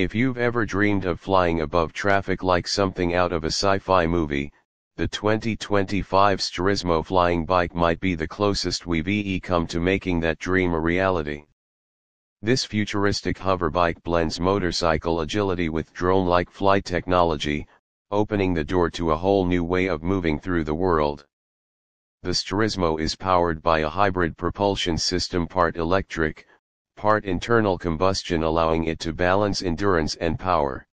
If you've ever dreamed of flying above traffic like something out of a sci-fi movie, the 2025 XTURISMO flying bike might be the closest we've come to making that dream a reality. This futuristic hover bike blends motorcycle agility with drone-like flight technology, opening the door to a whole new way of moving through the world. The XTURISMO is powered by a hybrid propulsion system part electric, part internal combustion allowing it to balance endurance and power.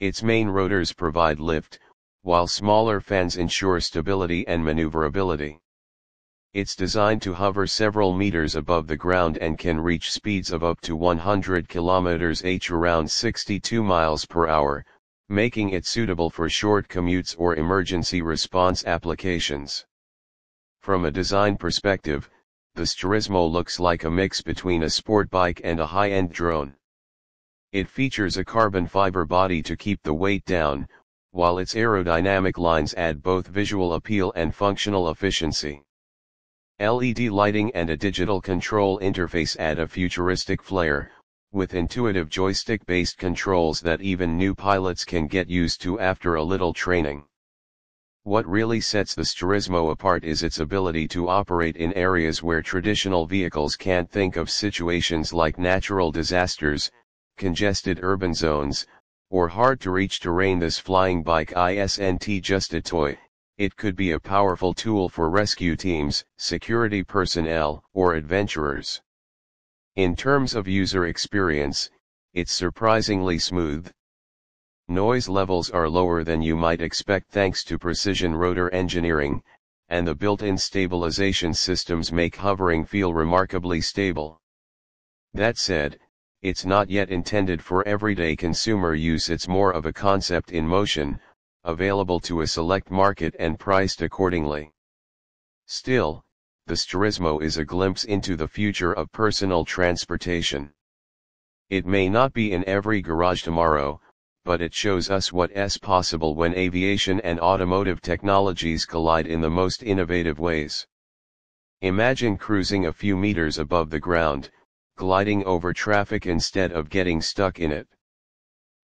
Its main rotors provide lift, while smaller fans ensure stability and maneuverability. It's designed to hover several meters above the ground and can reach speeds of up to 100 km h around 62 miles per hour, making it suitable for short commutes or emergency response applications. From a design perspective, the XTURISMO looks like a mix between a sport bike and a high-end drone. It features a carbon fiber body to keep the weight down, while its aerodynamic lines add both visual appeal and functional efficiency. LED lighting and a digital control interface add a futuristic flair, with intuitive joystick-based controls that even new pilots can get used to after a little training. What really sets the XTURISMO apart is its ability to operate in areas where traditional vehicles can't think of situations like natural disasters, congested urban zones, or hard-to-reach terrain this flying bike isn't just a toy, it could be a powerful tool for rescue teams, security personnel, or adventurers. In terms of user experience, it's surprisingly smooth. Noise levels are lower than you might expect thanks to precision rotor engineering, and the built-in stabilization systems make hovering feel remarkably stable. That said, it's not yet intended for everyday consumer use it's more of a concept in motion, available to a select market and priced accordingly. Still, the XTURISMO is a glimpse into the future of personal transportation. It may not be in every garage tomorrow, but it shows us what is possible when aviation and automotive technologies collide in the most innovative ways. Imagine cruising a few meters above the ground, gliding over traffic instead of getting stuck in it.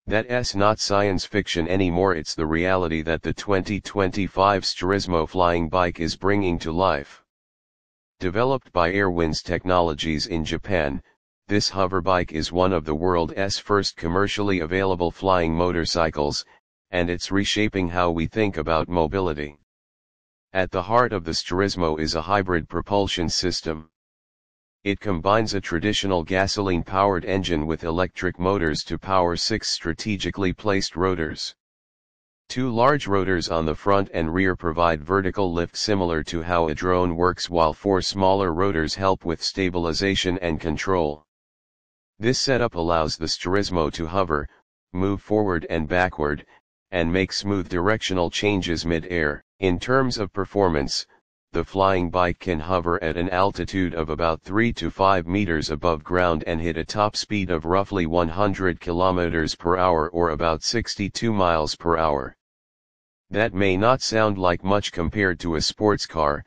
That's not science fiction anymore it's the reality that the 2025 XTURISMO flying bike is bringing to life. Developed by AERWINS Technologies in Japan, this hoverbike is one of the world's first commercially available flying motorcycles, and it's reshaping how we think about mobility. At the heart of the XTURISMO is a hybrid propulsion system. It combines a traditional gasoline-powered engine with electric motors to power six strategically placed rotors. Two large rotors on the front and rear provide vertical lift similar to how a drone works while four smaller rotors help with stabilization and control. This setup allows the XTURISMO to hover, move forward and backward, and make smooth directional changes mid-air. In terms of performance, the flying bike can hover at an altitude of about 3 to 5 meters above ground and hit a top speed of roughly 100 kilometers per hour or about 62 miles per hour. That may not sound like much compared to a sports car,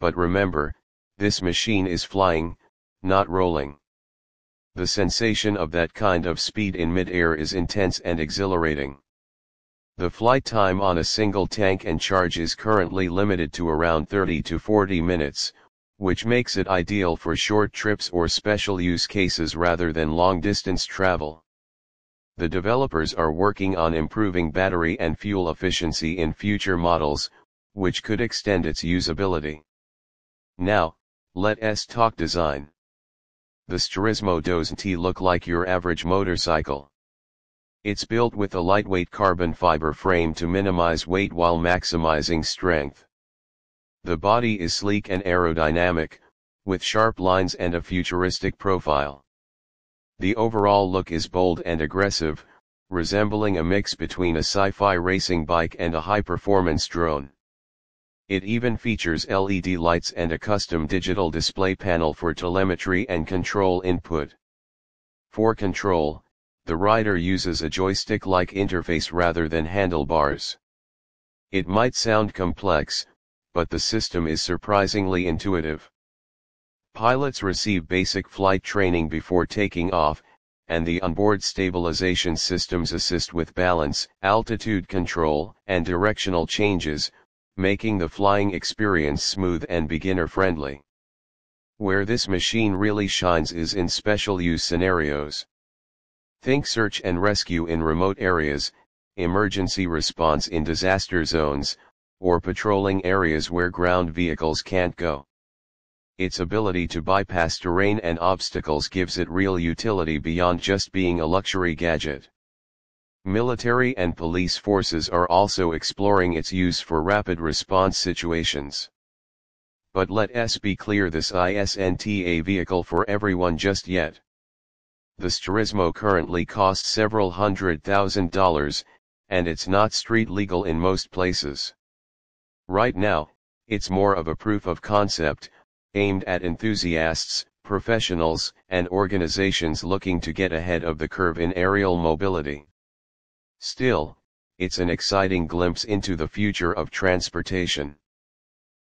but remember, this machine is flying, not rolling. The sensation of that kind of speed in midair is intense and exhilarating. The flight time on a single tank and charge is currently limited to around 30 to 40 minutes, which makes it ideal for short trips or special use cases rather than long distance travel. The developers are working on improving battery and fuel efficiency in future models, which could extend its usability. Now, let's talk design. The XTURISMO doesn't look like your average motorcycle. It's built with a lightweight carbon fiber frame to minimize weight while maximizing strength. The body is sleek and aerodynamic, with sharp lines and a futuristic profile. The overall look is bold and aggressive, resembling a mix between a sci-fi racing bike and a high-performance drone. It even features LED lights and a custom digital display panel for telemetry and control input. For control, the rider uses a joystick-like interface rather than handlebars. It might sound complex, but the system is surprisingly intuitive. Pilots receive basic flight training before taking off, and the onboard stabilization systems assist with balance, altitude control, and directional changes, making the flying experience smooth and beginner-friendly. Where this machine really shines is in special use scenarios. Think search and rescue in remote areas, emergency response in disaster zones, or patrolling areas where ground vehicles can't go. Its ability to bypass terrain and obstacles gives it real utility beyond just being a luxury gadget. Military and police forces are also exploring its use for rapid response situations. But let us be clear this isn't a vehicle for everyone just yet. The XTURISMO currently costs several hundred thousand dollars, and it's not street legal in most places. Right now, it's more of a proof of concept, aimed at enthusiasts, professionals, and organizations looking to get ahead of the curve in aerial mobility. Still, it's an exciting glimpse into the future of transportation.